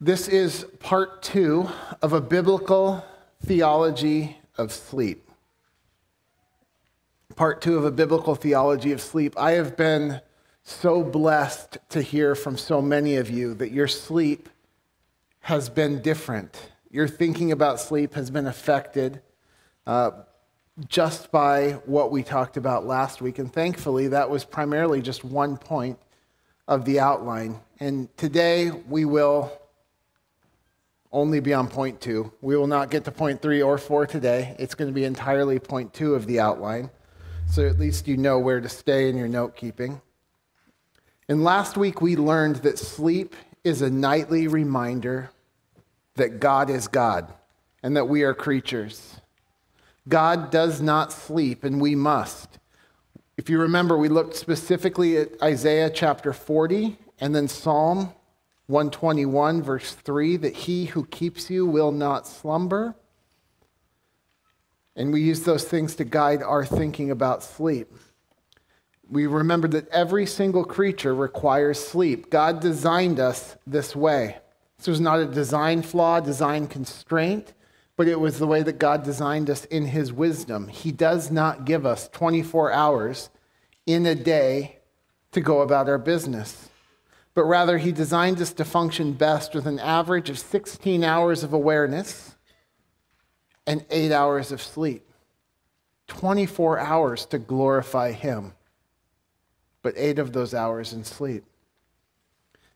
This is part two of a biblical theology of sleep. Part two of a biblical theology of sleep. I have been so blessed to hear from so many of you that your sleep has been different. Your thinking about sleep has been affected uh, just by what we talked about last week. And thankfully, that was primarily just one point of the outline. And today we will only be on point two. We will not get to point three or four today. It's going to be entirely point two of the outline. So at least you know where to stay in your note keeping. And last week we learned that sleep is a nightly reminder that God is God and that we are creatures. God does not sleep, and we must. If you remember, we looked specifically at Isaiah chapter 40 and then Psalm 121, verse 3, that he who keeps you will not slumber. And we use those things to guide our thinking about sleep. We remember that every single creature requires sleep. God designed us this way. This was not a design flaw, design constraint, but it was the way that God designed us in His wisdom. He does not give us 24 hours in a day to go about our business but rather he designed us to function best with an average of 16 hours of awareness and eight hours of sleep. 24 hours to glorify him, but eight of those hours in sleep.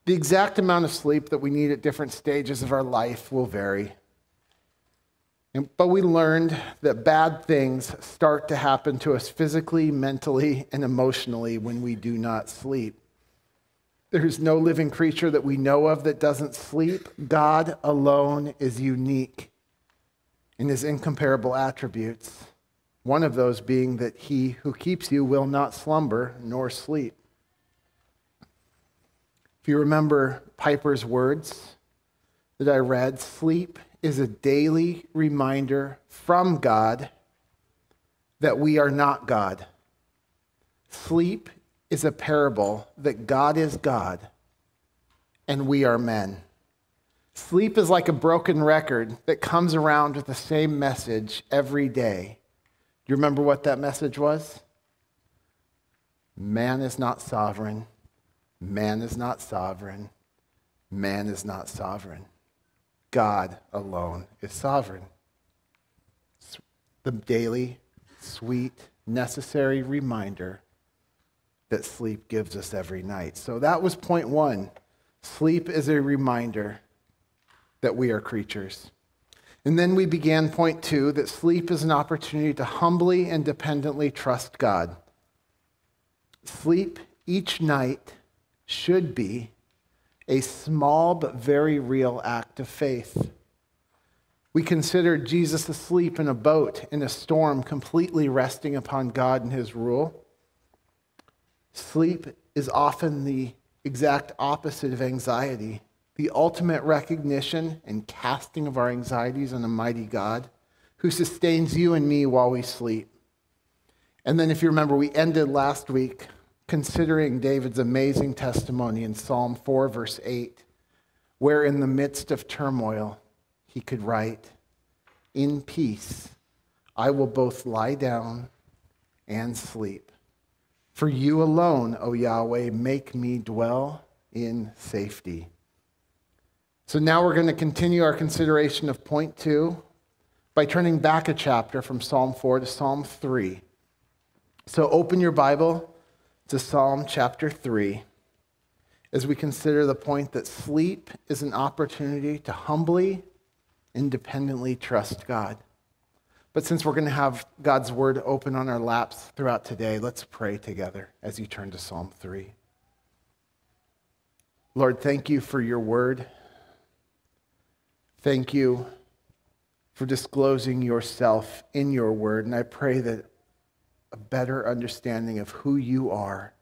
The exact amount of sleep that we need at different stages of our life will vary. But we learned that bad things start to happen to us physically, mentally, and emotionally when we do not sleep. There is no living creature that we know of that doesn't sleep. God alone is unique in his incomparable attributes. One of those being that he who keeps you will not slumber nor sleep. If you remember Piper's words that I read, sleep is a daily reminder from God that we are not God. Sleep is a parable that God is God and we are men. Sleep is like a broken record that comes around with the same message every day. Do you remember what that message was? Man is not sovereign. Man is not sovereign. Man is not sovereign. God alone is sovereign. The daily, sweet, necessary reminder that sleep gives us every night. So that was point one. Sleep is a reminder that we are creatures. And then we began point two that sleep is an opportunity to humbly and dependently trust God. Sleep each night should be a small but very real act of faith. We considered Jesus asleep in a boat in a storm, completely resting upon God and his rule. Sleep is often the exact opposite of anxiety, the ultimate recognition and casting of our anxieties on a mighty God who sustains you and me while we sleep. And then, if you remember, we ended last week considering David's amazing testimony in Psalm 4, verse 8, where in the midst of turmoil, he could write, In peace, I will both lie down and sleep. For you alone, O Yahweh, make me dwell in safety. So now we're going to continue our consideration of point two by turning back a chapter from Psalm 4 to Psalm 3. So open your Bible to Psalm chapter 3 as we consider the point that sleep is an opportunity to humbly, independently trust God. But since we're going to have God's word open on our laps throughout today, let's pray together as you turn to Psalm 3. Lord, thank you for your word. Thank you for disclosing yourself in your word. And I pray that a better understanding of who you are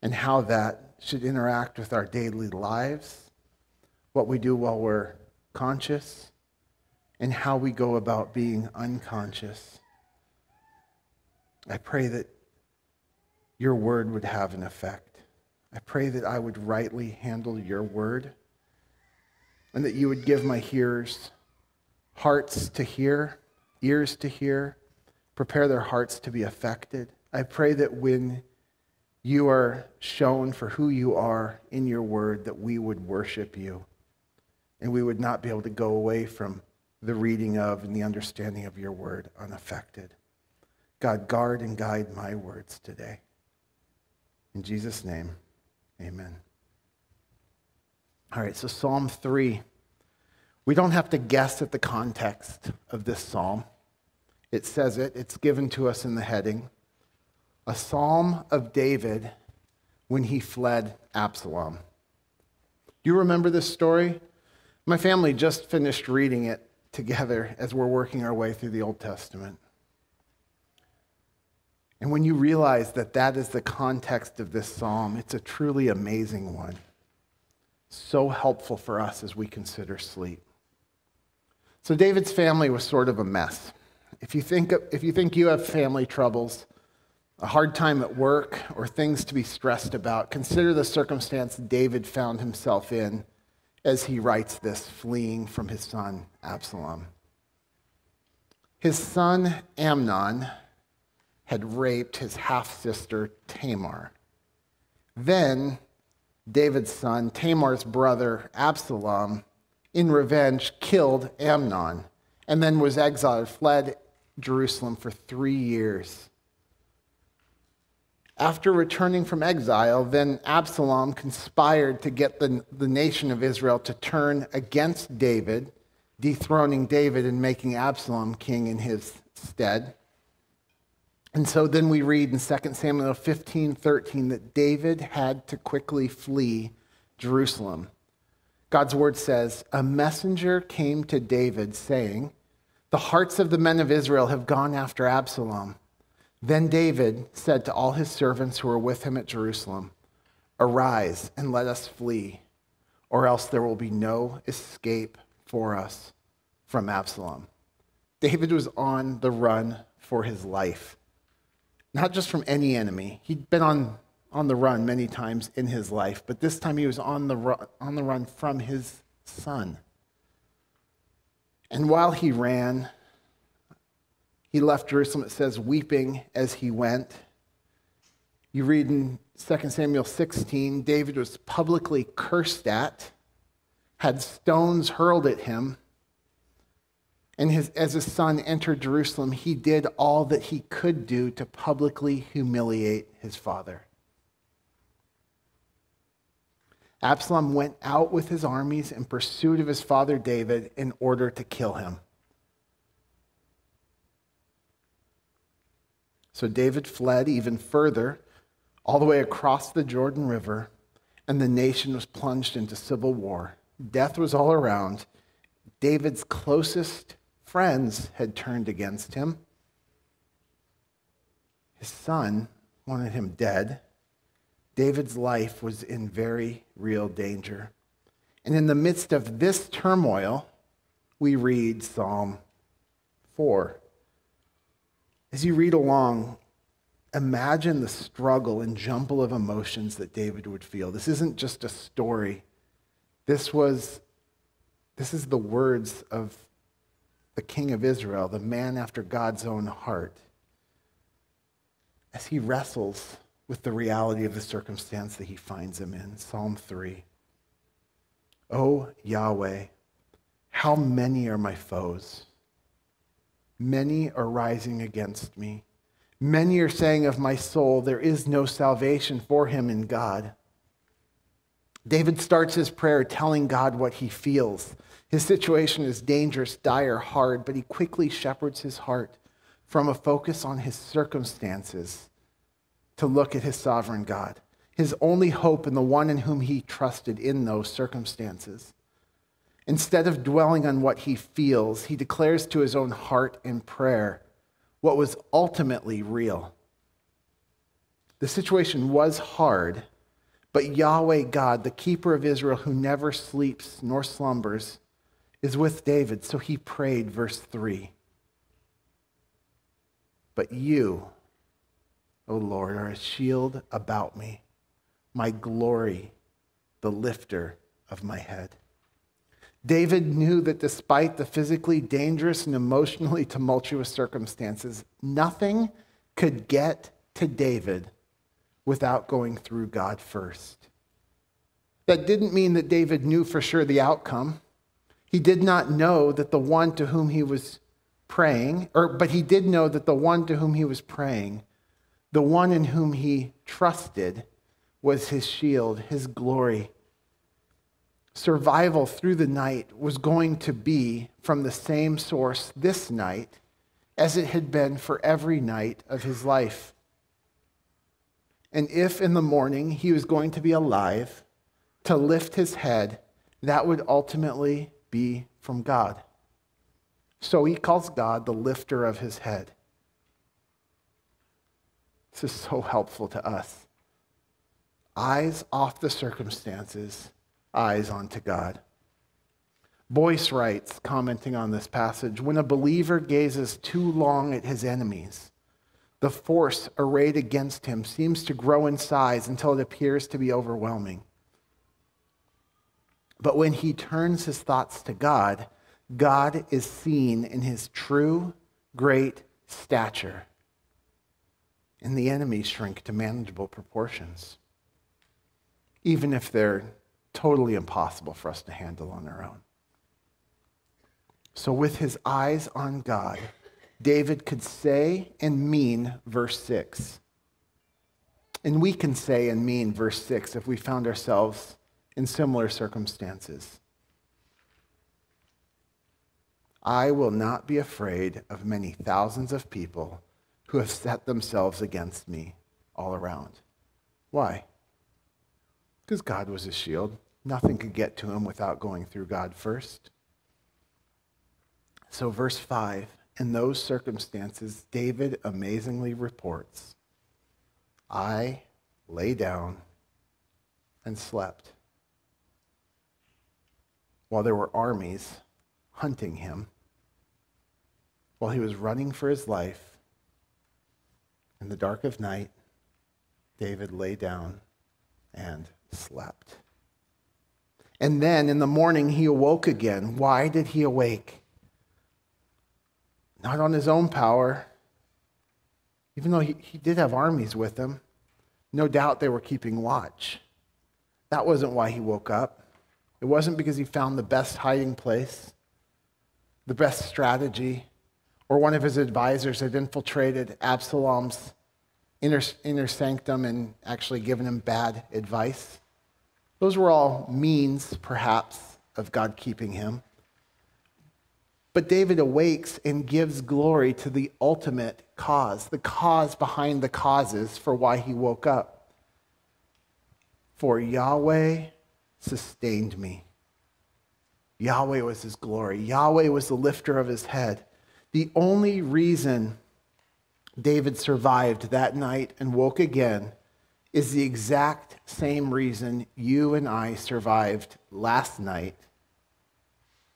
and how that should interact with our daily lives, what we do while we're conscious and how we go about being unconscious. I pray that your word would have an effect. I pray that I would rightly handle your word and that you would give my hearers hearts to hear, ears to hear, prepare their hearts to be affected. I pray that when you are shown for who you are in your word, that we would worship you and we would not be able to go away from the reading of and the understanding of your word unaffected. God, guard and guide my words today. In Jesus' name, amen. All right, so Psalm 3. We don't have to guess at the context of this psalm. It says it, it's given to us in the heading. A psalm of David when he fled Absalom. Do you remember this story? My family just finished reading it together as we're working our way through the Old Testament. And when you realize that that is the context of this psalm, it's a truly amazing one. So helpful for us as we consider sleep. So, David's family was sort of a mess. If you think, if you, think you have family troubles, a hard time at work, or things to be stressed about, consider the circumstance David found himself in as he writes this, fleeing from his son Absalom. His son Amnon had raped his half sister Tamar. Then David's son, Tamar's brother Absalom, in revenge, killed Amnon and then was exiled, fled Jerusalem for three years. After returning from exile, then Absalom conspired to get the, the nation of Israel to turn against David, dethroning David and making Absalom king in his stead. And so then we read in 2 Samuel 15 13 that David had to quickly flee Jerusalem. God's word says, A messenger came to David saying, The hearts of the men of Israel have gone after Absalom. Then David said to all his servants who were with him at Jerusalem, Arise and let us flee, or else there will be no escape for us from Absalom. David was on the run for his life, not just from any enemy. He'd been on, on the run many times in his life, but this time he was on the, on the run from his son. And while he ran, he left Jerusalem, it says, weeping as he went. You read in 2 Samuel 16, David was publicly cursed at, had stones hurled at him. And his, as his son entered Jerusalem, he did all that he could do to publicly humiliate his father. Absalom went out with his armies in pursuit of his father David in order to kill him. So David fled even further, all the way across the Jordan River, and the nation was plunged into civil war. Death was all around. David's closest friends had turned against him. His son wanted him dead. David's life was in very real danger. And in the midst of this turmoil, we read Psalm 4. As you read along, imagine the struggle and jumble of emotions that David would feel. This isn't just a story. This was this is the words of the king of Israel, the man after God's own heart. As he wrestles with the reality of the circumstance that he finds him in. Psalm 3. O Yahweh, how many are my foes? Many are rising against me. Many are saying of my soul, there is no salvation for him in God. David starts his prayer telling God what he feels. His situation is dangerous, dire, hard, but he quickly shepherds his heart from a focus on his circumstances to look at his sovereign God, his only hope and the one in whom he trusted in those circumstances. Instead of dwelling on what he feels, he declares to his own heart in prayer what was ultimately real. The situation was hard, but Yahweh God, the keeper of Israel, who never sleeps nor slumbers, is with David. So he prayed, verse 3. But you, O Lord, are a shield about me, my glory, the lifter of my head. David knew that despite the physically dangerous and emotionally tumultuous circumstances, nothing could get to David without going through God first. That didn't mean that David knew for sure the outcome. He did not know that the one to whom he was praying, or but he did know that the one to whom he was praying, the one in whom he trusted, was his shield, his glory. Survival through the night was going to be from the same source this night as it had been for every night of his life. And if in the morning he was going to be alive, to lift his head, that would ultimately be from God. So he calls God the lifter of his head. This is so helpful to us. Eyes off the circumstances, eyes onto God. Boice writes, commenting on this passage when a believer gazes too long at his enemies, the force arrayed against him seems to grow in size until it appears to be overwhelming. But when he turns his thoughts to God, God is seen in his true great stature, and the enemies shrink to manageable proportions, even if they're totally impossible for us to handle on our own. So, with his eyes on God, David could say and mean verse 6. And we can say and mean verse 6 if we found ourselves in similar circumstances. I will not be afraid of many thousands of people who have set themselves against me all around. Why? Because God was his shield. Nothing could get to him without going through God first. So, verse 5 in those circumstances, David amazingly reports I lay down and slept while there were armies hunting him, while he was running for his life. In the dark of night, David lay down and slept. And then in the morning, he awoke again. Why did he awake? Not on his own power, even though he, he did have armies with him. No doubt they were keeping watch. That wasn't why he woke up. It wasn't because he found the best hiding place, the best strategy, or one of his advisors had infiltrated Absalom's inner, inner sanctum and actually given him bad advice. Those were all means, perhaps, of God keeping him. But David awakes and gives glory to the ultimate cause, the cause behind the causes for why he woke up. For Yahweh sustained me. Yahweh was his glory. Yahweh was the lifter of his head. The only reason David survived that night and woke again is the exact same reason you and I survived last night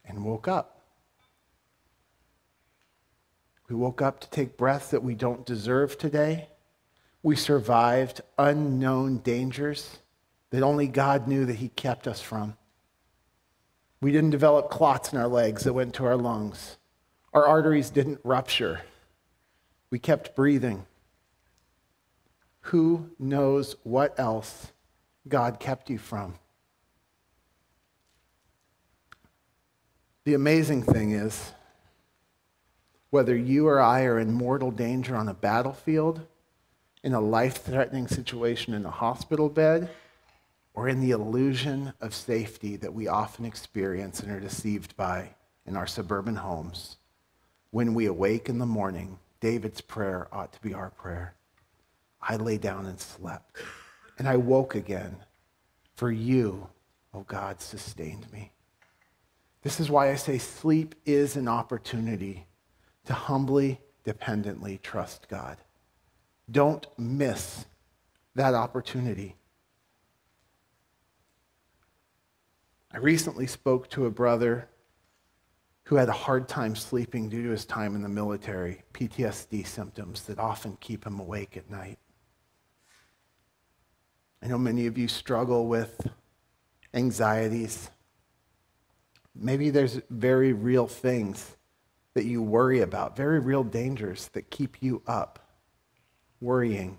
and woke up. We woke up to take breaths that we don't deserve today. We survived unknown dangers that only God knew that He kept us from. We didn't develop clots in our legs that went to our lungs. Our arteries didn't rupture. We kept breathing. Who knows what else God kept you from? The amazing thing is, whether you or I are in mortal danger on a battlefield, in a life threatening situation in a hospital bed, or in the illusion of safety that we often experience and are deceived by in our suburban homes. When we awake in the morning, David's prayer ought to be our prayer. I lay down and slept, and I woke again, for you, O oh God, sustained me. This is why I say sleep is an opportunity to humbly, dependently trust God. Don't miss that opportunity. I recently spoke to a brother who had a hard time sleeping due to his time in the military, PTSD symptoms that often keep him awake at night. I know many of you struggle with anxieties, Maybe there's very real things that you worry about, very real dangers that keep you up, worrying.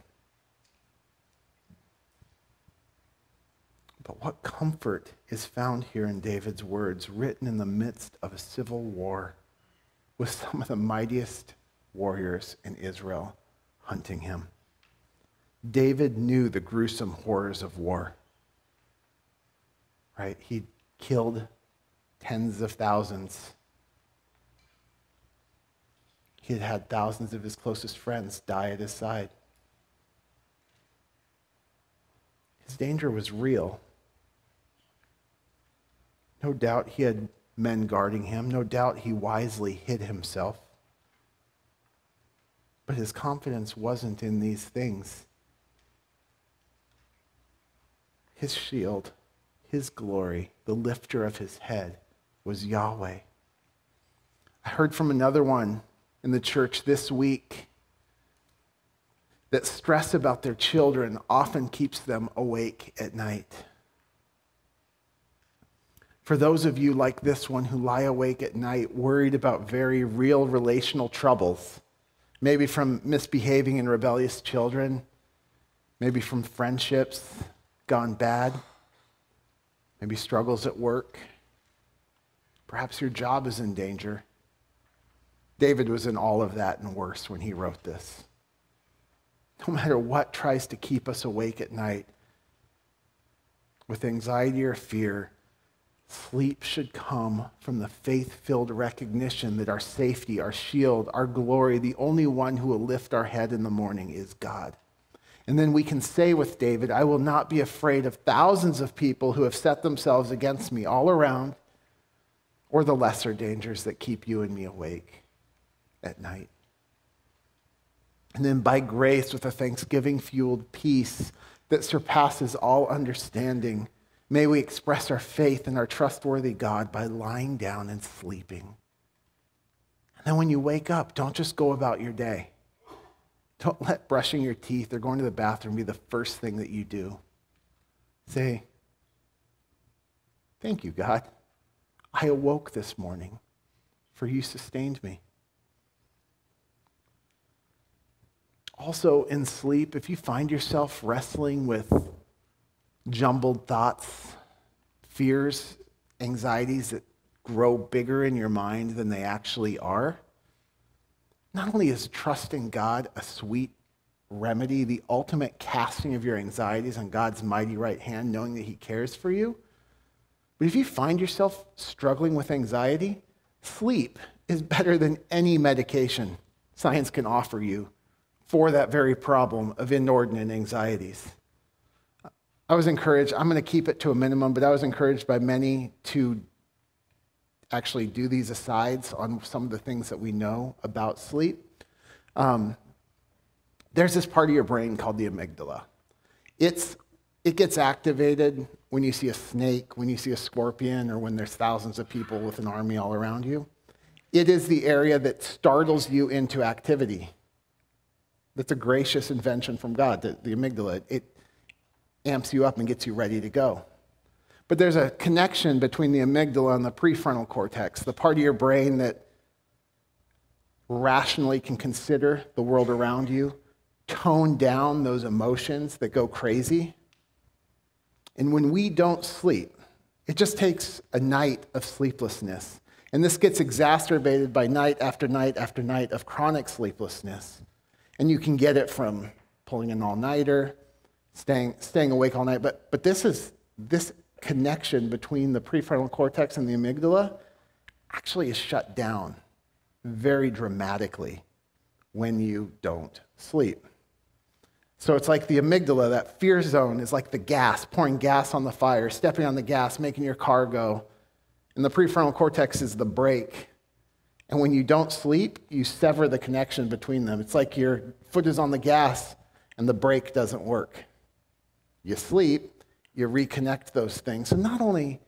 But what comfort is found here in David's words, written in the midst of a civil war with some of the mightiest warriors in Israel hunting him. David knew the gruesome horrors of war. Right? He killed tens of thousands. He had had thousands of his closest friends die at his side. His danger was real. No doubt he had men guarding him. No doubt he wisely hid himself. But his confidence wasn't in these things. His shield, his glory, the lifter of his head was Yahweh. I heard from another one in the church this week that stress about their children often keeps them awake at night. For those of you like this one who lie awake at night worried about very real relational troubles, maybe from misbehaving and rebellious children, maybe from friendships gone bad, maybe struggles at work, perhaps your job is in danger. David was in all of that and worse when he wrote this. No matter what tries to keep us awake at night, with anxiety or fear, Sleep should come from the faith filled recognition that our safety, our shield, our glory, the only one who will lift our head in the morning is God. And then we can say with David, I will not be afraid of thousands of people who have set themselves against me all around, or the lesser dangers that keep you and me awake at night. And then by grace, with a thanksgiving fueled peace that surpasses all understanding May we express our faith in our trustworthy God by lying down and sleeping. And then when you wake up, don't just go about your day. Don't let brushing your teeth or going to the bathroom be the first thing that you do. Say, Thank you, God. I awoke this morning, for you sustained me. Also, in sleep, if you find yourself wrestling with jumbled thoughts, fears, anxieties that grow bigger in your mind than they actually are. Not only is trusting God a sweet remedy, the ultimate casting of your anxieties on God's mighty right hand, knowing that He cares for you, but if you find yourself struggling with anxiety, sleep is better than any medication science can offer you for that very problem of inordinate anxieties. I was encouraged, I'm going to keep it to a minimum, but I was encouraged by many to actually do these asides on some of the things that we know about sleep. Um, there's this part of your brain called the amygdala. It's, it gets activated when you see a snake, when you see a scorpion, or when there's thousands of people with an army all around you. It is the area that startles you into activity. That's a gracious invention from God, the, the amygdala. It, amps you up and gets you ready to go. But there's a connection between the amygdala and the prefrontal cortex, the part of your brain that rationally can consider the world around you, tone down those emotions that go crazy. And when we don't sleep, it just takes a night of sleeplessness. And this gets exacerbated by night after night after night of chronic sleeplessness. And you can get it from pulling an all nighter, staying, staying awake all night. But, but this is this connection between the prefrontal cortex and the amygdala actually is shut down very dramatically when you don't sleep. So it's like the amygdala, that fear zone, is like the gas, pouring gas on the fire, stepping on the gas, making your car go. And the prefrontal cortex is the brake. And when you don't sleep, you sever the connection between them. It's like your foot is on the gas and the brake doesn't work you sleep, you reconnect those things. So not only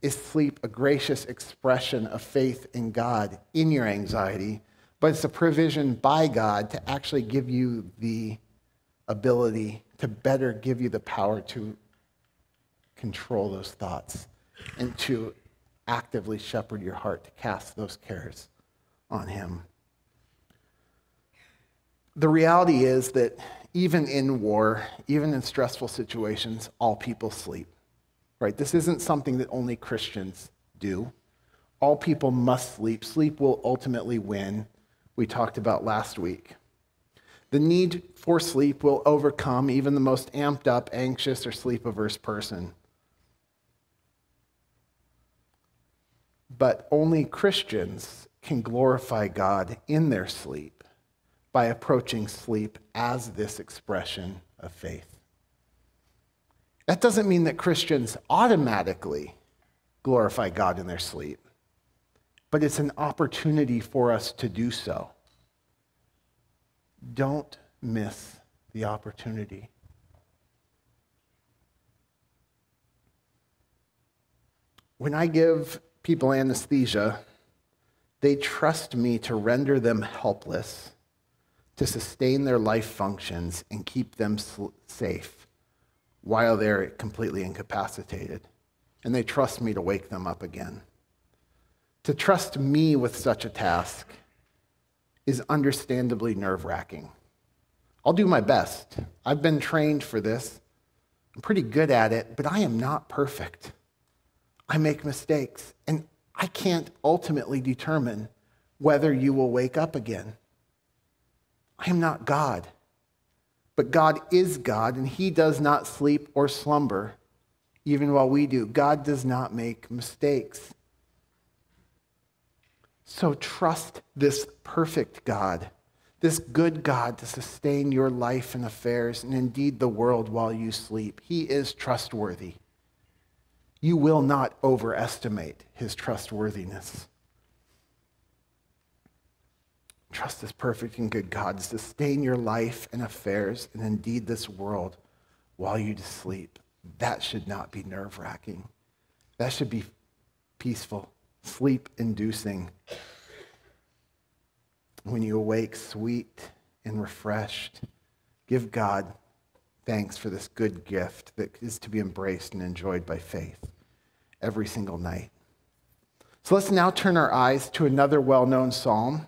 is sleep a gracious expression of faith in God in your anxiety, but it's a provision by God to actually give you the ability to better give you the power to control those thoughts and to actively shepherd your heart to cast those cares on Him. The reality is that even in war, even in stressful situations, all people sleep. Right? This isn't something that only Christians do. All people must sleep. Sleep will ultimately win. We talked about last week. The need for sleep will overcome even the most amped up, anxious, or sleep averse person. But only Christians can glorify God in their sleep by approaching sleep as this expression of faith. That doesn't mean that Christians automatically glorify God in their sleep, but it's an opportunity for us to do so. Don't miss the opportunity. When I give people anesthesia, they trust me to render them helpless, to sustain their life functions, and keep them safe while they're completely incapacitated. And they trust me to wake them up again. To trust me with such a task is understandably nerve wracking. I'll do my best. I've been trained for this. I'm pretty good at it, but I am not perfect. I make mistakes, and I can't ultimately determine whether you will wake up again. I am not God, but God is God, and He does not sleep or slumber, even while we do. God does not make mistakes. So trust this perfect God, this good God to sustain your life and affairs, and indeed the world while you sleep. He is trustworthy. You will not overestimate his trustworthiness. Trust this perfect and good God to sustain your life and affairs, and indeed this world while you sleep. That should not be nerve wracking. That should be peaceful sleep inducing. When you awake sweet and refreshed, give God thanks for this good gift that is to be embraced and enjoyed by faith every single night. So let's now turn our eyes to another well known psalm,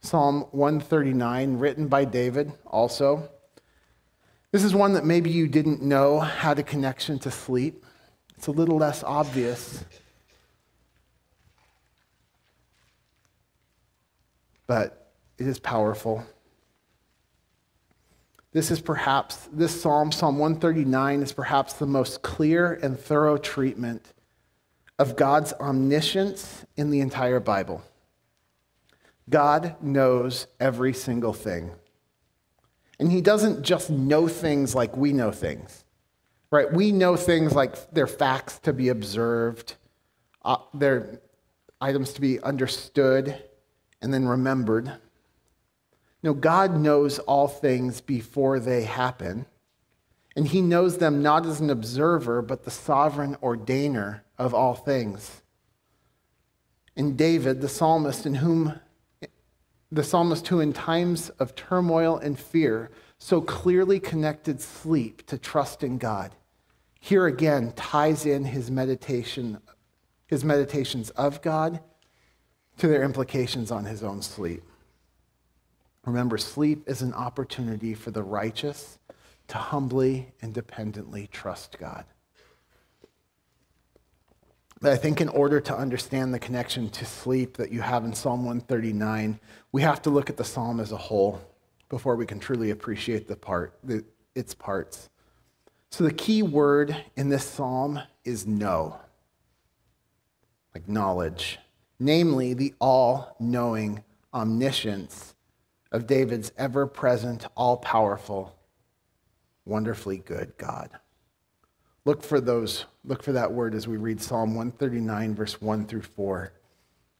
Psalm 139, written by David also. This is one that maybe you didn't know had a connection to sleep. It's a little less obvious but it is powerful. This is perhaps, this psalm, Psalm 139, is perhaps the most clear and thorough treatment of God's omniscience in the entire Bible. God knows every single thing. And he doesn't just know things like we know things, right? We know things like they're facts to be observed, uh, they're items to be understood, and then remembered. No, God knows all things before they happen, and he knows them not as an observer, but the sovereign ordainer of all things. In David, the psalmist, in whom the psalmist who in times of turmoil and fear so clearly connected sleep to trust in God, here again ties in his meditation, his meditations of God to their implications on his own sleep. Remember, sleep is an opportunity for the righteous to humbly and dependently trust God. But I think in order to understand the connection to sleep that you have in Psalm 139, we have to look at the psalm as a whole before we can truly appreciate the part, the, its parts. So the key word in this psalm is know, like knowledge namely the all knowing omniscience of David's ever present, all powerful, wonderfully good God. Look for those, look for that word as we read Psalm 139, verse 1 through 4,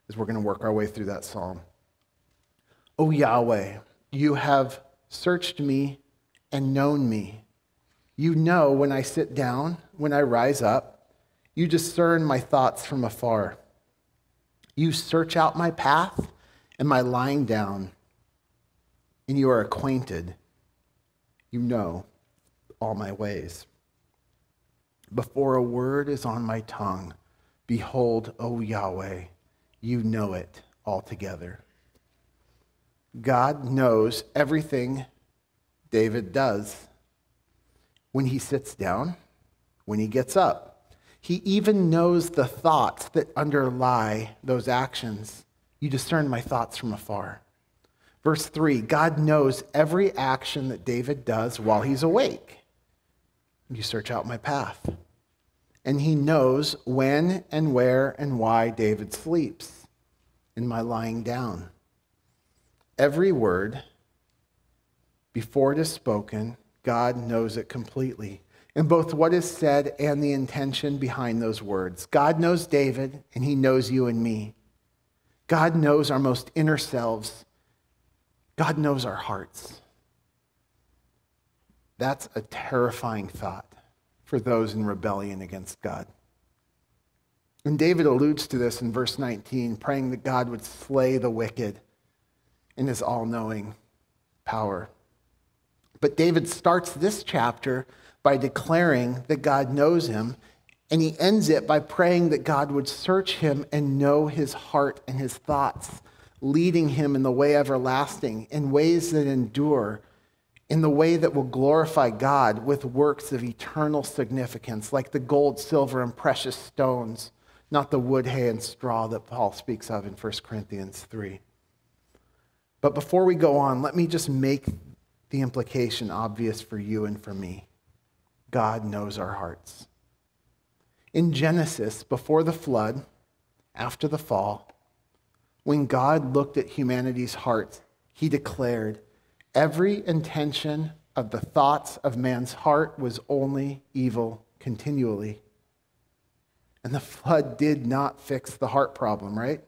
as we're going to work our way through that psalm. O Yahweh, you have searched me and known me. You know when I sit down, when I rise up. You discern my thoughts from afar. You search out my path and my lying down, and you are acquainted. You know all my ways. Before a word is on my tongue, Behold, O Yahweh, you know it altogether. God knows everything David does when he sits down, when he gets up. He even knows the thoughts that underlie those actions. You discern my thoughts from afar. Verse 3 God knows every action that David does while he's awake. You search out my path. And he knows when and where and why David sleeps in my lying down. Every word, before it is spoken, God knows it completely. In both what is said and the intention behind those words. God knows David, and he knows you and me. God knows our most inner selves. God knows our hearts. That's a terrifying thought for those in rebellion against God. And David alludes to this in verse 19, praying that God would slay the wicked in his all knowing power. But David starts this chapter by declaring that God knows him, and he ends it by praying that God would search him and know his heart and his thoughts, leading him in the way everlasting, in ways that endure, in the way that will glorify God with works of eternal significance, like the gold, silver, and precious stones, not the wood, hay, and straw that Paul speaks of in 1 Corinthians 3. But before we go on, let me just make the implication obvious for you and for me. God knows our hearts. In Genesis, before the flood, after the fall, when God looked at humanity's hearts, he declared, Every intention of the thoughts of man's heart was only evil continually. And the flood did not fix the heart problem, right?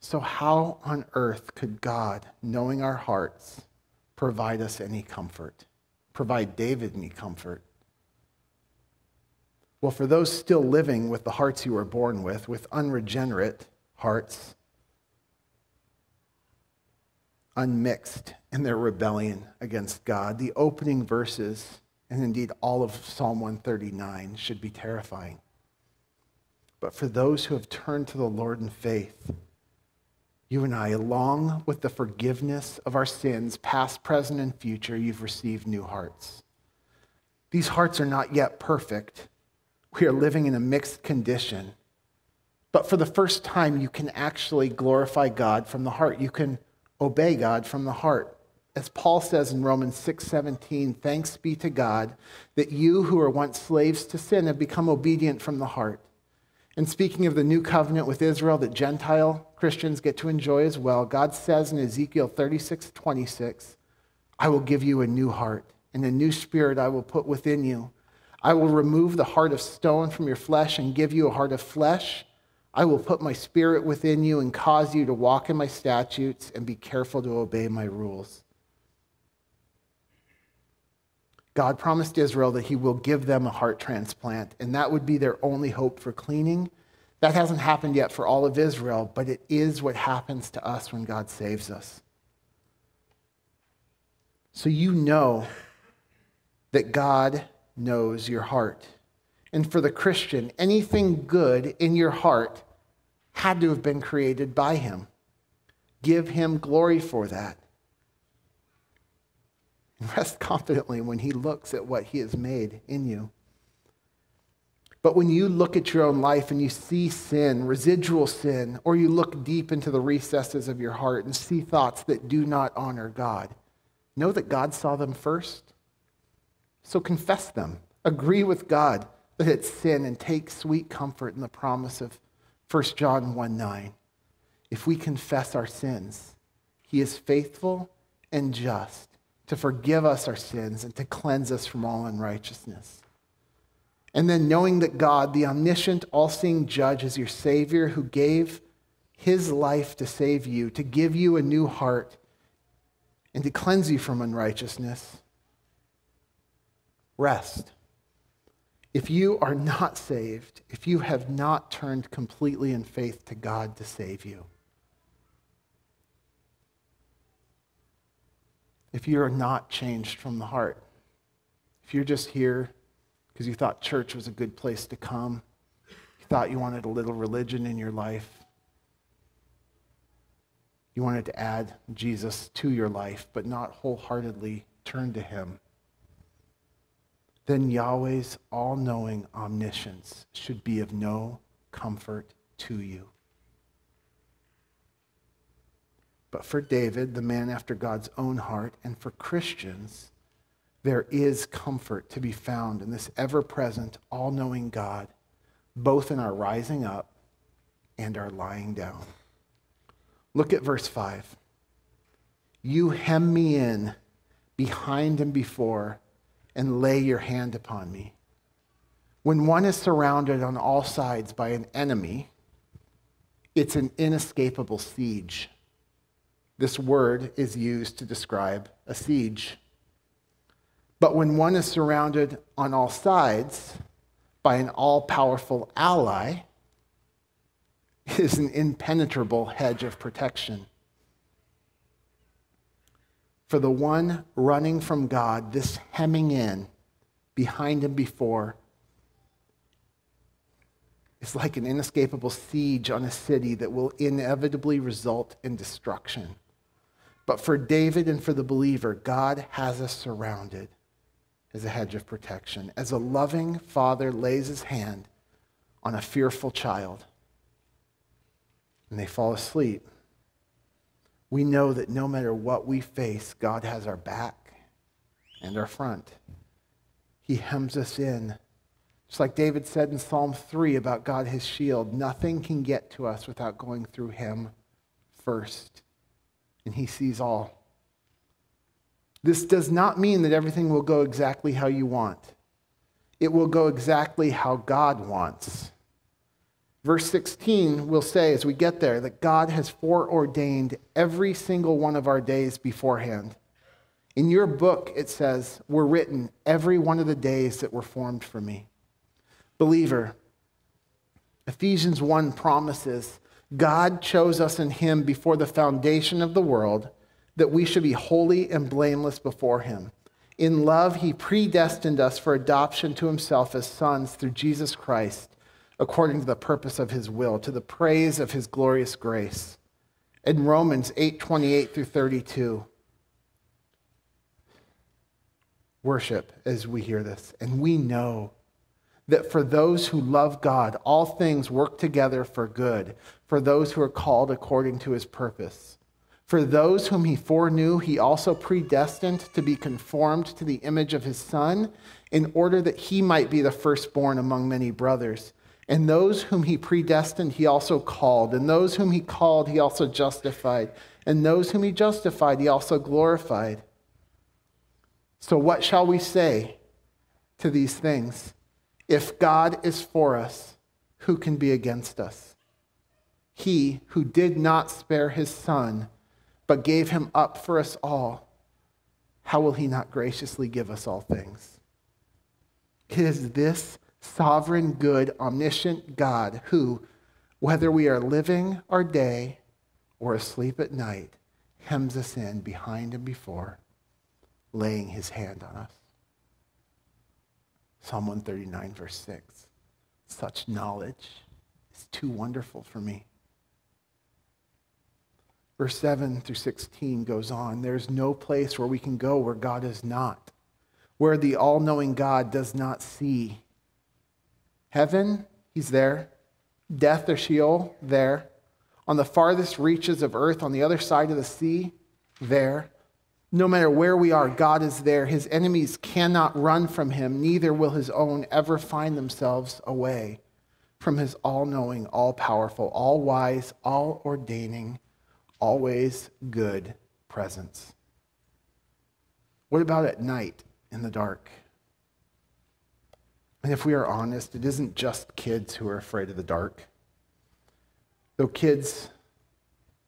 So, how on earth could God, knowing our hearts, provide us any comfort? Provide David any comfort? Well, for those still living with the hearts you were born with, with unregenerate hearts, unmixed in their rebellion against God, the opening verses, and indeed all of Psalm 139, should be terrifying. But for those who have turned to the Lord in faith, you and I, along with the forgiveness of our sins, past, present, and future, you've received new hearts. These hearts are not yet perfect. We are living in a mixed condition. But for the first time, you can actually glorify God from the heart. You can obey God from the heart. As Paul says in Romans 6:17, thanks be to God that you who were once slaves to sin have become obedient from the heart. And speaking of the new covenant with Israel that Gentile Christians get to enjoy as well, God says in Ezekiel 36 26, I will give you a new heart, and a new spirit I will put within you. I will remove the heart of stone from your flesh and give you a heart of flesh. I will put my spirit within you and cause you to walk in my statutes and be careful to obey my rules. God promised Israel that he will give them a heart transplant, and that would be their only hope for cleaning. That hasn't happened yet for all of Israel, but it is what happens to us when God saves us. So you know that God knows your heart. And for the Christian, anything good in your heart had to have been created by him. Give him glory for that. Rest confidently when he looks at what he has made in you. But when you look at your own life and you see sin, residual sin, or you look deep into the recesses of your heart and see thoughts that do not honor God, know that God saw them first. So confess them. Agree with God that it's sin and take sweet comfort in the promise of 1 John 1 9. If we confess our sins, he is faithful and just to forgive us our sins and to cleanse us from all unrighteousness. And then knowing that God, the omniscient, all seeing judge, is your Savior who gave his life to save you, to give you a new heart, and to cleanse you from unrighteousness. Rest. If you are not saved, if you have not turned completely in faith to God to save you, if you're not changed from the heart. If you're just here because you thought church was a good place to come. You thought you wanted a little religion in your life. You wanted to add Jesus to your life, but not wholeheartedly turn to him. Then Yahweh's all knowing omniscience should be of no comfort to you. But for David, the man after God's own heart, and for Christians, there is comfort to be found in this ever present, all knowing God, both in our rising up and our lying down. Look at verse 5. You hem me in behind and before and lay your hand upon me. When one is surrounded on all sides by an enemy, it's an inescapable siege. This word is used to describe a siege. But when one is surrounded on all sides by an all powerful ally, it is an impenetrable hedge of protection. For the one running from God, this hemming in behind and before is like an inescapable siege on a city that will inevitably result in destruction. But for David and for the believer, God has us surrounded as a hedge of protection, as a loving father lays his hand on a fearful child and they fall asleep. We know that no matter what we face, God has our back and our front. He hems us in. Just like David said in Psalm 3 about God, his shield, nothing can get to us without going through him first. And he sees all. This does not mean that everything will go exactly how you want. It will go exactly how God wants. Verse 16 will say, as we get there, that God has foreordained every single one of our days beforehand. In your book, it says, were written every one of the days that were formed for me. Believer, Ephesians 1 promises God chose us in him before the foundation of the world that we should be holy and blameless before him. In love, he predestined us for adoption to himself as sons through Jesus Christ, according to the purpose of his will, to the praise of his glorious grace. In Romans 8 28 through 32, worship as we hear this. And we know that for those who love God, all things work together for good, for those who are called according to his purpose. For those whom he foreknew, he also predestined to be conformed to the image of his Son, in order that he might be the firstborn among many brothers. And those whom he predestined, he also called. And those whom he called, he also justified. And those whom he justified, he also glorified. So, what shall we say to these things? If God is for us, who can be against us? He who did not spare his son but gave him up for us all, how will he not graciously give us all things? It is this sovereign, good, omniscient God who, whether we are living our day or asleep at night, hems us in behind and before, laying his hand on us. Psalm 139, verse 6. Such knowledge is too wonderful for me. Verse 7 through 16 goes on There's no place where we can go where God is not, where the all knowing God does not see. Heaven, He's there. Death or Sheol, there. On the farthest reaches of earth, on the other side of the sea, there. No matter where we are, God is there. His enemies cannot run from him, neither will his own ever find themselves away from his all knowing, all powerful, all wise, all ordaining, always good presence. What about at night in the dark? And if we are honest, it isn't just kids who are afraid of the dark. Though kids,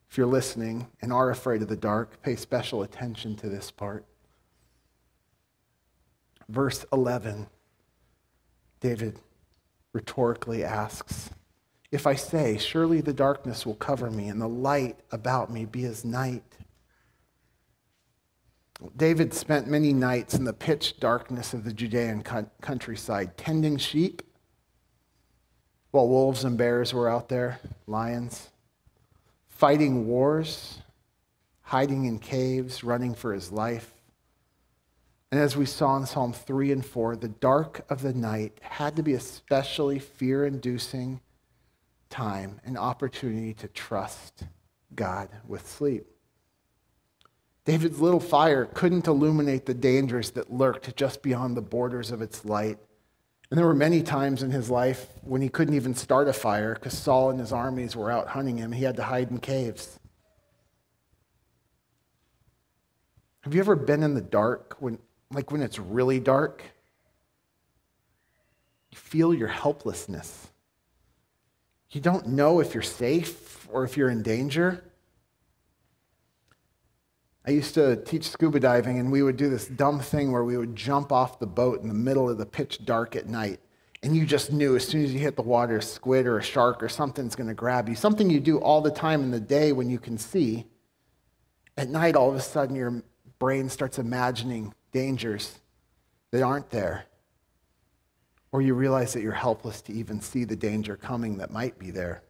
if you're listening and are afraid of the dark, pay special attention to this part. Verse 11, David rhetorically asks, if I say, Surely the darkness will cover me, and the light about me be as night. David spent many nights in the pitch darkness of the Judean countryside, tending sheep while wolves and bears were out there, lions, fighting wars, hiding in caves, running for his life. And as we saw in Psalm 3 and 4, the dark of the night had to be especially fear inducing time and opportunity to trust God with sleep. David's little fire couldn't illuminate the dangers that lurked just beyond the borders of its light. And there were many times in his life when he couldn't even start a fire because Saul and his armies were out hunting him. He had to hide in caves. Have you ever been in the dark when like when it's really dark? You feel your helplessness. You don't know if you're safe or if you're in danger. I used to teach scuba diving, and we would do this dumb thing where we would jump off the boat in the middle of the pitch dark at night. And you just knew as soon as you hit the water, a squid or a shark or something's going to grab you. Something you do all the time in the day when you can see. At night, all of a sudden, your brain starts imagining dangers that aren't there. Or you realize that you're helpless to even see the danger coming that might be there.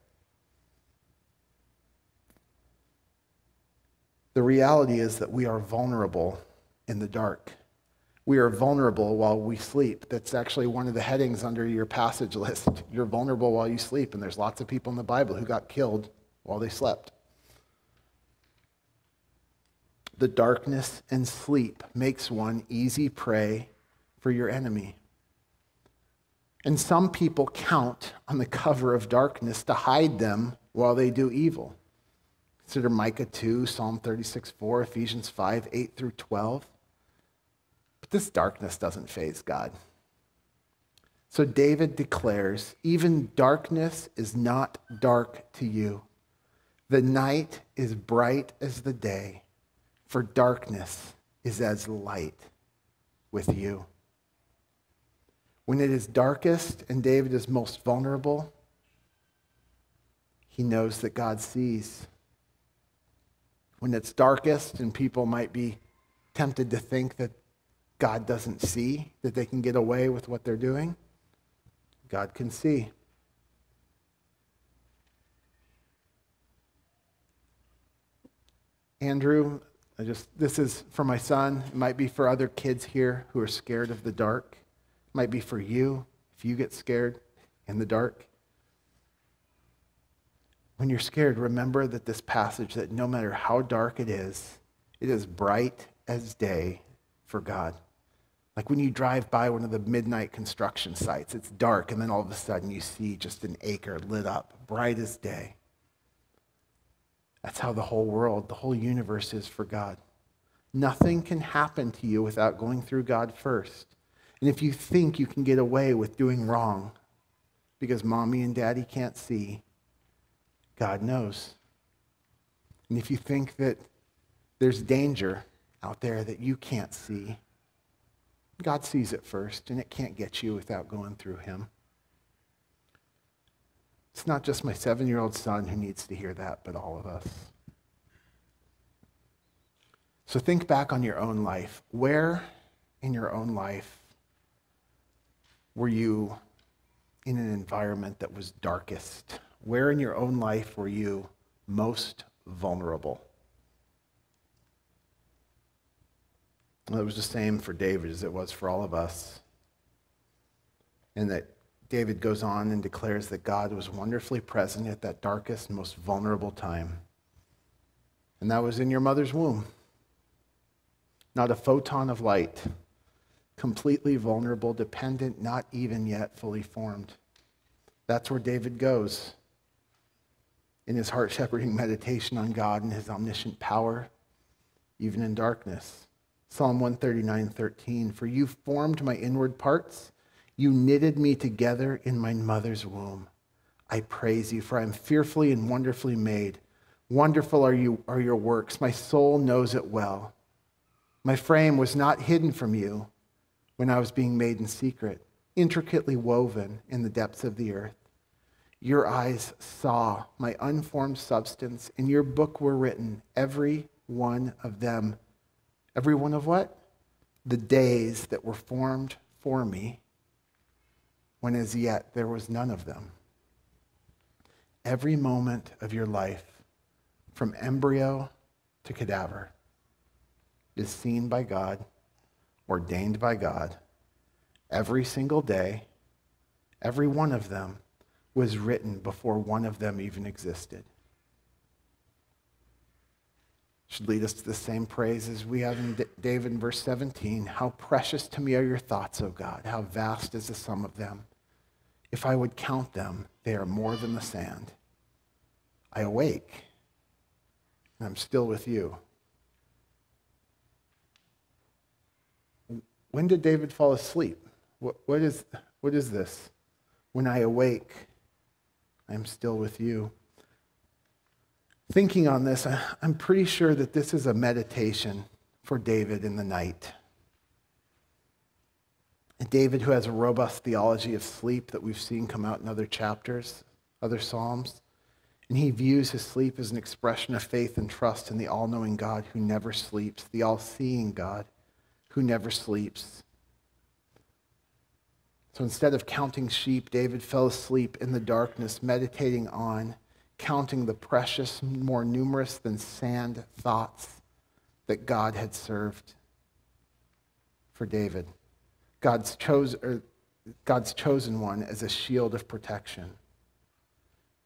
The reality is that we are vulnerable in the dark. We are vulnerable while we sleep. That's actually one of the headings under your passage list. You're vulnerable while you sleep, and there's lots of people in the Bible who got killed while they slept. The darkness and sleep makes one easy prey for your enemy. And some people count on the cover of darkness to hide them while they do evil. Consider Micah 2, Psalm 36, 4, Ephesians 5, 8 through 12. But this darkness doesn't faze God. So David declares, even darkness is not dark to you. The night is bright as the day, for darkness is as light with you. When it is darkest and David is most vulnerable, he knows that God sees when it's darkest and people might be tempted to think that God doesn't see, that they can get away with what they're doing, God can see. Andrew, I just this is for my son. It might be for other kids here who are scared of the dark. It might be for you if you get scared in the dark. When you're scared, remember that this passage, that no matter how dark it is, it is bright as day for God. Like when you drive by one of the midnight construction sites, it's dark, and then all of a sudden you see just an acre lit up, bright as day. That's how the whole world, the whole universe is for God. Nothing can happen to you without going through God first. And if you think you can get away with doing wrong because mommy and daddy can't see, God knows. And if you think that there's danger out there that you can't see, God sees it first, and it can't get you without going through Him. It's not just my seven year old son who needs to hear that, but all of us. So think back on your own life. Where in your own life were you in an environment that was darkest? Where in your own life were you most vulnerable? Well, it was the same for David as it was for all of us. And that David goes on and declares that God was wonderfully present at that darkest, most vulnerable time. And that was in your mother's womb. Not a photon of light, completely vulnerable, dependent, not even yet fully formed. That's where David goes in his heart shepherding meditation on God and his omniscient power, even in darkness. Psalm 139, 13. For you formed my inward parts, you knitted me together in my mother's womb. I praise you, for I am fearfully and wonderfully made. Wonderful are, you, are your works. My soul knows it well. My frame was not hidden from you when I was being made in secret, intricately woven in the depths of the earth. Your eyes saw my unformed substance. In your book were written, every one of them, Every one of what? The days that were formed for me, when as yet there was none of them. Every moment of your life, from embryo to cadaver, is seen by God, ordained by God. Every single day, every one of them was written before one of them even existed. Should lead us to the same praise as we have in David in verse 17. How precious to me are your thoughts, O God. How vast is the sum of them. If I would count them, they are more than the sand. I awake, and I'm still with you. When did David fall asleep? what, what, is, what is this? When I awake, I'm still with you. Thinking on this, I'm pretty sure that this is a meditation for David in the night. David, who has a robust theology of sleep that we've seen come out in other chapters, other Psalms, and he views his sleep as an expression of faith and trust in the all knowing God who never sleeps, the all seeing God who never sleeps. So instead of counting sheep, David fell asleep in the darkness, meditating on, counting the precious, more numerous than sand thoughts that God had served for David. God's, chose, er, God's chosen one as a shield of protection.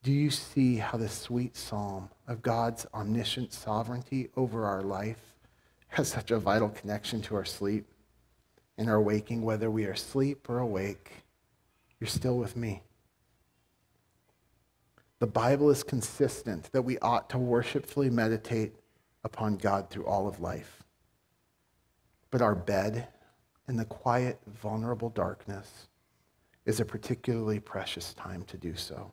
Do you see how the sweet psalm of God's omniscient sovereignty over our life has such a vital connection to our sleep? In our waking, whether we are asleep or awake, you're still with me. The Bible is consistent that we ought to worshipfully meditate upon God through all of life. But our bed in the quiet, vulnerable darkness is a particularly precious time to do so,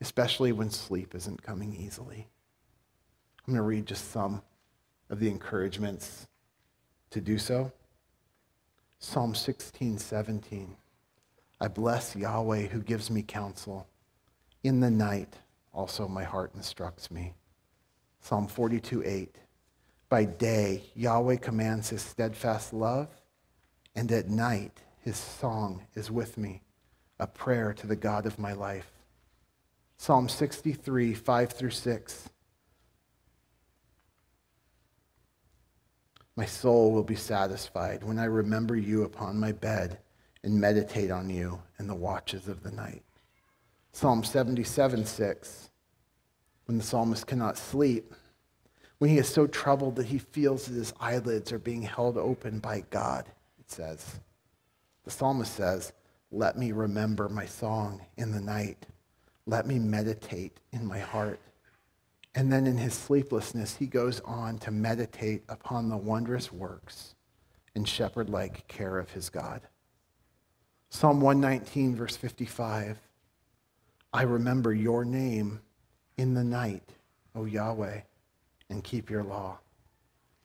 especially when sleep isn't coming easily. I'm going to read just some of the encouragements to do so. Psalm 16, 17. I bless Yahweh who gives me counsel. In the night, also my heart instructs me. Psalm 42, 8. By day, Yahweh commands his steadfast love, and at night, his song is with me, a prayer to the God of my life. Psalm 63, 5 through 6. My soul will be satisfied when I remember you upon my bed and meditate on you in the watches of the night. Psalm 77 6. When the psalmist cannot sleep, when he is so troubled that he feels that his eyelids are being held open by God, it says. The psalmist says, Let me remember my song in the night. Let me meditate in my heart. And then in his sleeplessness, he goes on to meditate upon the wondrous works and shepherd like care of his God. Psalm 119, verse 55 I remember your name in the night, O Yahweh, and keep your law.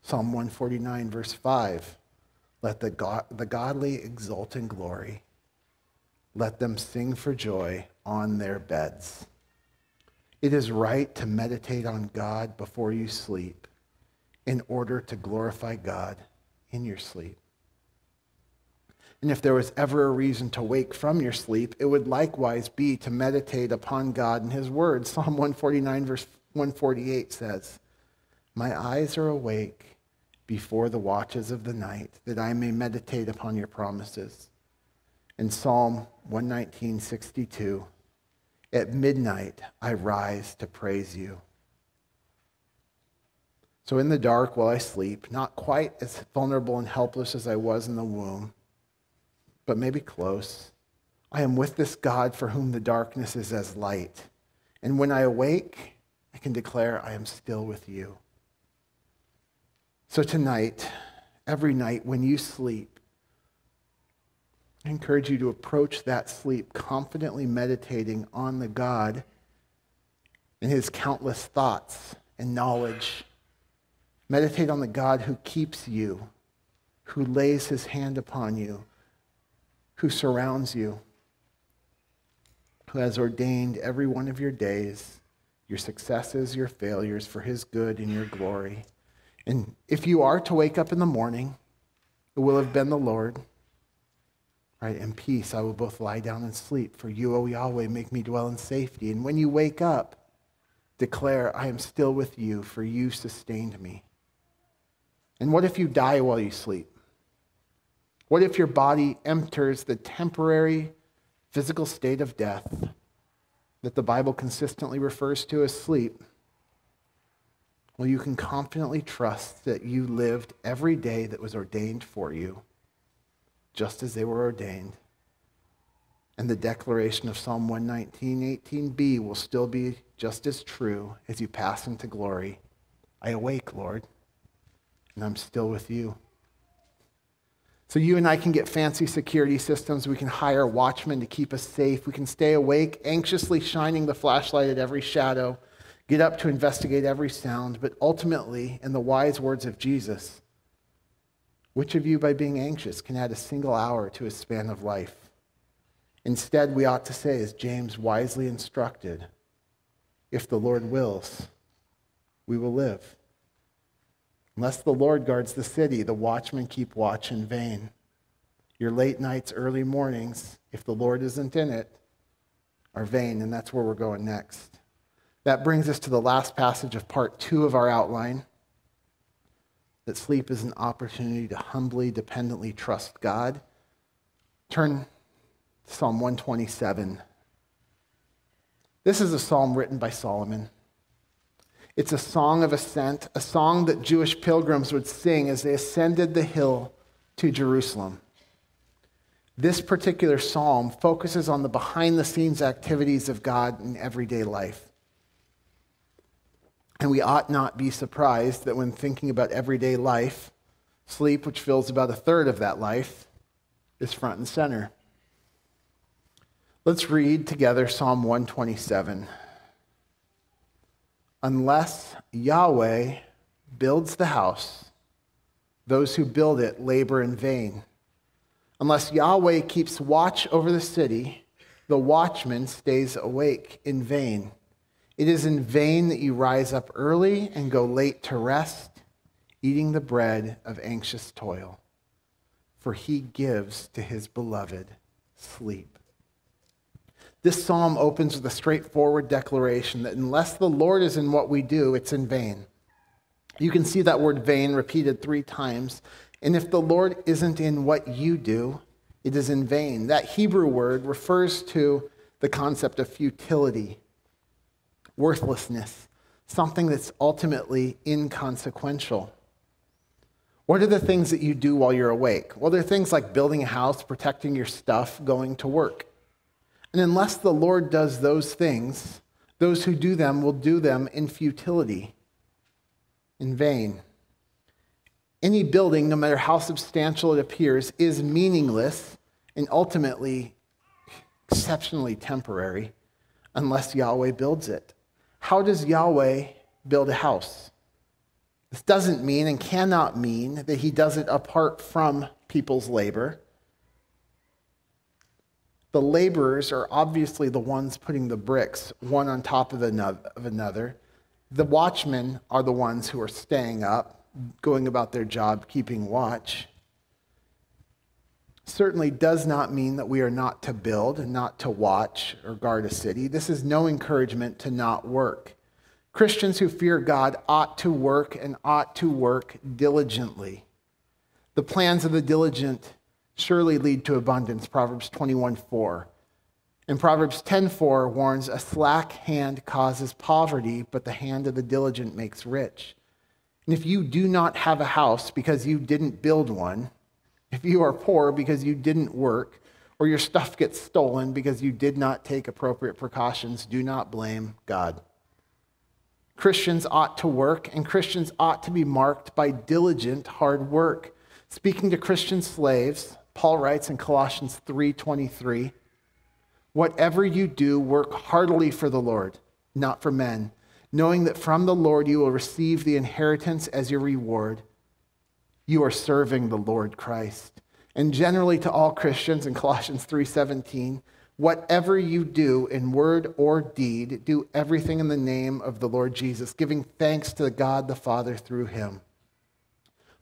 Psalm 149, verse 5 Let the, the godly exult in glory, let them sing for joy on their beds. It is right to meditate on God before you sleep in order to glorify God in your sleep. And if there was ever a reason to wake from your sleep, it would likewise be to meditate upon God and his word. Psalm 149, verse 148 says, My eyes are awake before the watches of the night, that I may meditate upon your promises. In Psalm 119, 62, at midnight, I rise to praise you. So, in the dark while I sleep, not quite as vulnerable and helpless as I was in the womb, but maybe close, I am with this God for whom the darkness is as light. And when I awake, I can declare I am still with you. So, tonight, every night when you sleep, I encourage you to approach that sleep confidently meditating on the God and his countless thoughts and knowledge. Meditate on the God who keeps you, who lays his hand upon you, who surrounds you, who has ordained every one of your days, your successes, your failures for his good and your glory. And if you are to wake up in the morning, it will have been the Lord. Right, in peace I will both lie down and sleep. For you, O Yahweh, make me dwell in safety. And when you wake up, declare, I am still with you, for you sustained me. And what if you die while you sleep? What if your body enters the temporary physical state of death that the Bible consistently refers to as sleep? Well, you can confidently trust that you lived every day that was ordained for you, just as they were ordained. And the declaration of Psalm 119, 18b will still be just as true as you pass into glory. I awake, Lord, and I'm still with you. So you and I can get fancy security systems. We can hire watchmen to keep us safe. We can stay awake, anxiously shining the flashlight at every shadow get up to investigate every sound, but ultimately, in the wise words of Jesus, which of you, by being anxious, can add a single hour to his span of life? Instead, we ought to say, as James wisely instructed, if the Lord wills, we will live. Unless the Lord guards the city, the watchmen keep watch in vain. Your late nights, early mornings, if the Lord isn't in it, are vain, and that's where we're going next. That brings us to the last passage of part two of our outline that sleep is an opportunity to humbly, dependently trust God. Turn to Psalm 127. This is a psalm written by Solomon. It's a song of ascent, a song that Jewish pilgrims would sing as they ascended the hill to Jerusalem. This particular psalm focuses on the behind the scenes activities of God in everyday life. And we ought not be surprised that when thinking about everyday life, sleep, which fills about a third of that life, is front and center. Let's read together Psalm 127. Unless Yahweh builds the house, those who build it labor in vain. Unless Yahweh keeps watch over the city, the watchman stays awake in vain. It is in vain that you rise up early and go late to rest, eating the bread of anxious toil, for he gives to his beloved sleep. This psalm opens with a straightforward declaration that unless the Lord is in what we do, it's in vain. You can see that word vain repeated three times. And if the Lord isn't in what you do, it is in vain. That Hebrew word refers to the concept of futility worthlessness, something that's ultimately inconsequential. What are the things that you do while you're awake? Well, there are things like building a house, protecting your stuff, going to work. And unless the Lord does those things, those who do them will do them in futility, in vain. Any building, no matter how substantial it appears, is meaningless and ultimately exceptionally temporary unless Yahweh builds it. How does Yahweh build a house? This doesn't mean and cannot mean that he does it apart from people's labor. The laborers are obviously the ones putting the bricks one on top of another. The watchmen are the ones who are staying up, going about their job, keeping watch certainly does not mean that we are not to build and not to watch or guard a city. This is no encouragement to not work. Christians who fear God ought to work and ought to work diligently. The plans of the diligent surely lead to abundance, Proverbs 21 4. And Proverbs 10:4 warns a slack hand causes poverty, but the hand of the diligent makes rich. And if you do not have a house because you didn't build one, if you are poor because you didn't work, or your stuff gets stolen because you did not take appropriate precautions, do not blame God. Christians ought to work, and Christians ought to be marked by diligent hard work. Speaking to Christian slaves, Paul writes in Colossians 3:23, "Whatever you do, work heartily for the Lord, not for men, knowing that from the Lord you will receive the inheritance as your reward." You are serving the Lord Christ. And generally to all Christians in Colossians 3:17, whatever you do in word or deed, do everything in the name of the Lord Jesus, giving thanks to God the Father through him.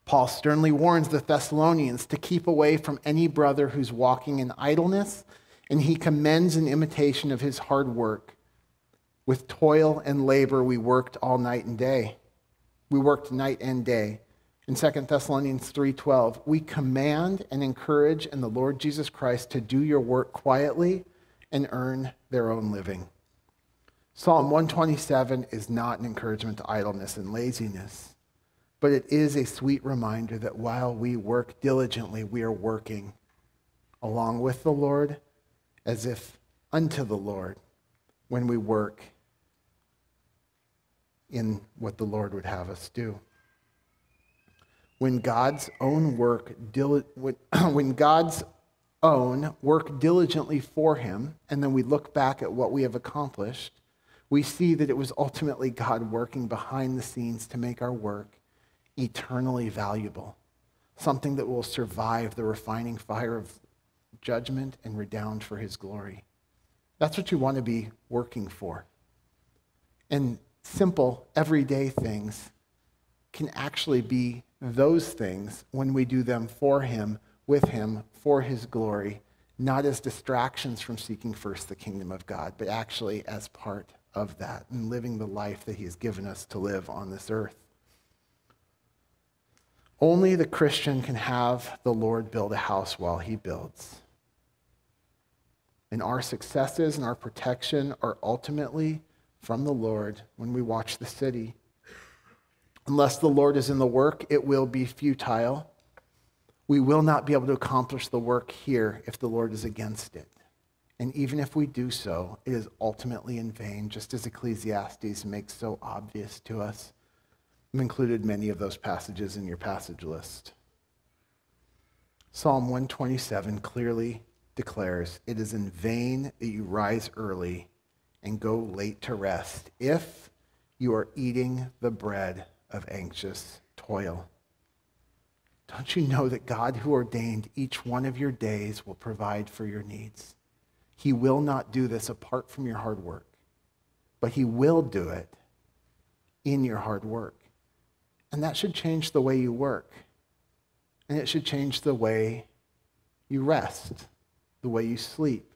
Paul sternly warns the Thessalonians to keep away from any brother who's walking in idleness, and he commends an imitation of his hard work. With toil and labor, we worked all night and day. We worked night and day. In 2 Thessalonians 3:12, we command and encourage in the Lord Jesus Christ to do your work quietly and earn their own living. Psalm 127 is not an encouragement to idleness and laziness, but it is a sweet reminder that while we work diligently, we are working along with the Lord as if unto the Lord when we work in what the Lord would have us do. When God's own work, when God's own work diligently for him, and then we look back at what we have accomplished, we see that it was ultimately God working behind the scenes to make our work eternally valuable, something that will survive the refining fire of judgment and redound for his glory. That's what you want to be working for. And simple, everyday things can actually be those things when we do them for him, with him, for his glory, not as distractions from seeking first the kingdom of God, but actually as part of that and living the life that he has given us to live on this earth. Only the Christian can have the Lord build a house while he builds. And our successes and our protection are ultimately from the Lord when we watch the city. Unless the Lord is in the work, it will be futile. We will not be able to accomplish the work here if the Lord is against it. And even if we do so, it is ultimately in vain, just as Ecclesiastes makes so obvious to us. I've included many of those passages in your passage list. Psalm 127 clearly declares, It is in vain that you rise early and go late to rest if you are eating the bread of anxious toil. Don't you know that God, who ordained each one of your days, will provide for your needs? He will not do this apart from your hard work, but He will do it in your hard work. And that should change the way you work. And it should change the way you rest, the way you sleep,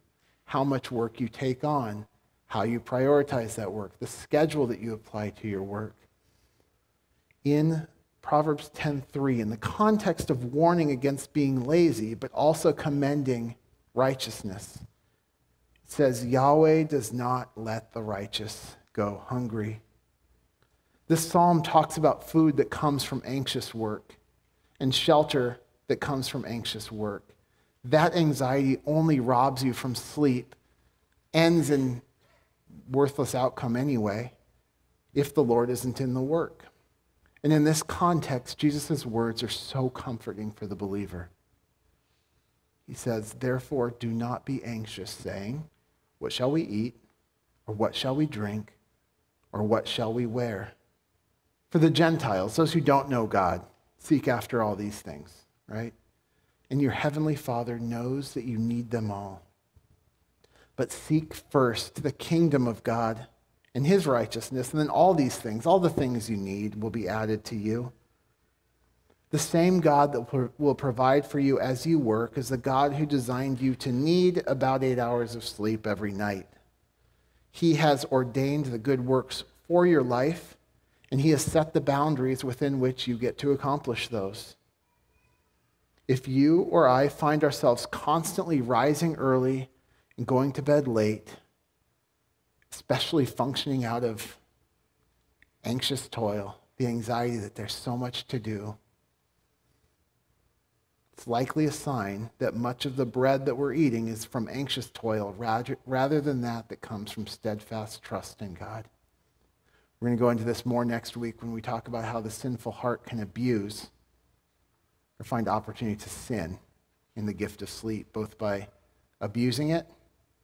how much work you take on, how you prioritize that work, the schedule that you apply to your work. In Proverbs 10:3 in the context of warning against being lazy but also commending righteousness. It says Yahweh does not let the righteous go hungry. This psalm talks about food that comes from anxious work and shelter that comes from anxious work. That anxiety only robs you from sleep, ends in worthless outcome anyway, if the Lord isn't in the work. And in this context, Jesus' words are so comforting for the believer. He says, Therefore, do not be anxious, saying, What shall we eat? Or what shall we drink? Or what shall we wear? For the Gentiles, those who don't know God, seek after all these things, right? And your heavenly Father knows that you need them all. But seek first the kingdom of God and his righteousness, and then all these things, all the things you need, will be added to you. The same God that will provide for you as you work is the God who designed you to need about eight hours of sleep every night. He has ordained the good works for your life, and He has set the boundaries within which you get to accomplish those. If you or I find ourselves constantly rising early and going to bed late, especially functioning out of anxious toil, the anxiety that there's so much to do. It's likely a sign that much of the bread that we're eating is from anxious toil rather, than that that comes from steadfast trust in God. We're going to go into this more next week when we talk about how the sinful heart can abuse or find opportunity to sin in the gift of sleep, both by abusing it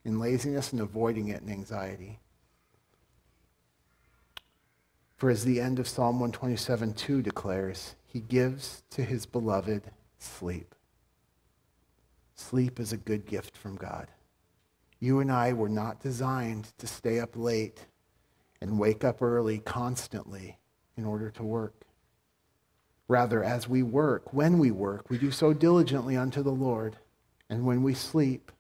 in laziness and avoiding it in anxiety. For as the end of Psalm 127 2 declares, he gives to his beloved sleep. Sleep is a good gift from God. You and I were not designed to stay up late and wake up early constantly in order to work. Rather, as we work, when we work, we do so diligently unto the Lord. And when we sleep,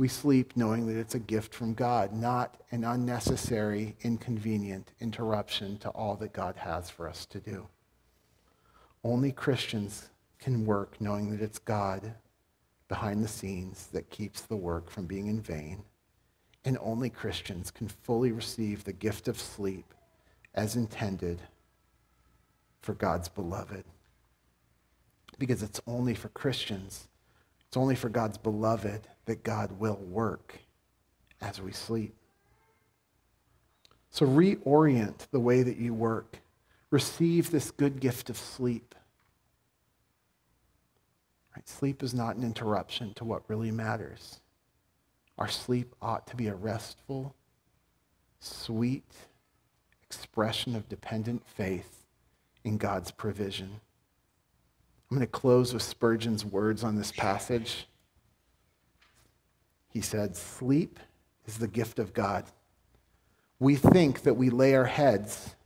we sleep knowing that it's a gift from God, not an unnecessary, inconvenient interruption to all that God has for us to do. Only Christians can work knowing that it's God behind the scenes that keeps the work from being in vain. And only Christians can fully receive the gift of sleep as intended for God's beloved. Because it's only for Christians, it's only for God's beloved that God will work as we sleep. So reorient the way that you work. Receive this good gift of sleep. Right? Sleep is not an interruption to what really matters. Our sleep ought to be a restful, sweet expression of dependent faith in God's provision. I'm going to close with Spurgeon's words on this passage. He said, Sleep is the gift of God. We think that we lay our heads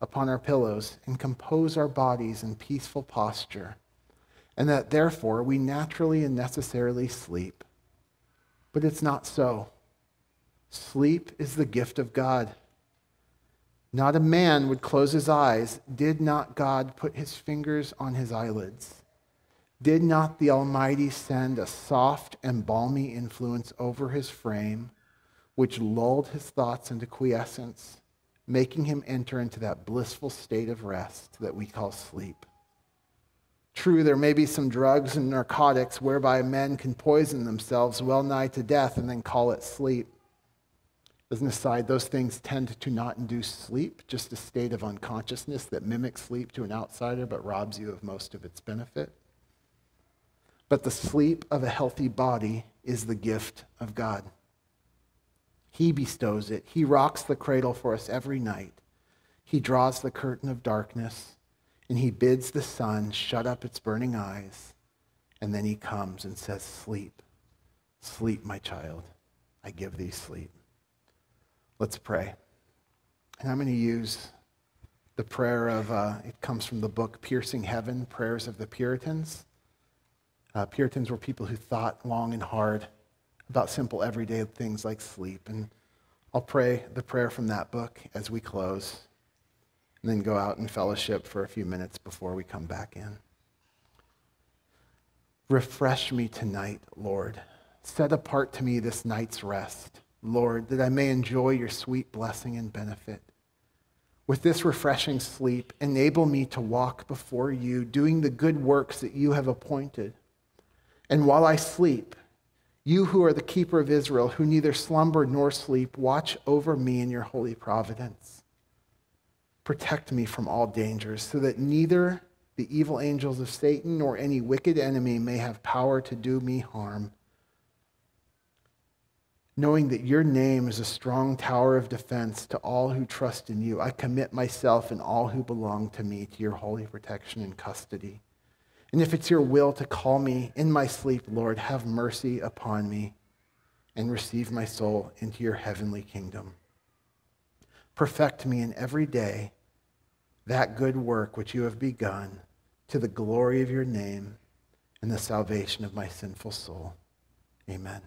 upon our pillows and compose our bodies in peaceful posture, and that therefore we naturally and necessarily sleep. But it's not so. Sleep is the gift of God. Not a man would close his eyes. Did not God put his fingers on his eyelids? Did not the Almighty send a soft and balmy influence over his frame, which lulled his thoughts into quiescence, making him enter into that blissful state of rest that we call sleep? True, there may be some drugs and narcotics whereby men can poison themselves well nigh to death and then call it sleep. As an aside, those things tend to not induce sleep, just a state of unconsciousness that mimics sleep to an outsider but robs you of most of its benefit. But the sleep of a healthy body is the gift of God. He bestows it. He rocks the cradle for us every night. He draws the curtain of darkness, and he bids the sun shut up its burning eyes. And then he comes and says, Sleep, sleep, my child. I give thee sleep. Let's pray. And I'm going to use the prayer of, uh, it comes from the book Piercing Heaven Prayers of the Puritans. Uh, Puritans were people who thought long and hard about simple everyday things like sleep. And I'll pray the prayer from that book as we close, and then go out and fellowship for a few minutes before we come back in. Refresh me tonight, Lord. Set apart to me this night's rest. Lord, that I may enjoy your sweet blessing and benefit. With this refreshing sleep, enable me to walk before you, doing the good works that you have appointed. And while I sleep, you who are the keeper of Israel, who neither slumber nor sleep, watch over me in your holy providence. Protect me from all dangers, so that neither the evil angels of Satan nor any wicked enemy may have power to do me harm knowing that your name is a strong tower of defense to all who trust in you. I commit myself and all who belong to me to your holy protection and custody. And if it's your will to call me in my sleep, Lord, have mercy upon me and receive my soul into your heavenly kingdom. Perfect me in every day that good work which you have begun to the glory of your name and the salvation of my sinful soul. Amen.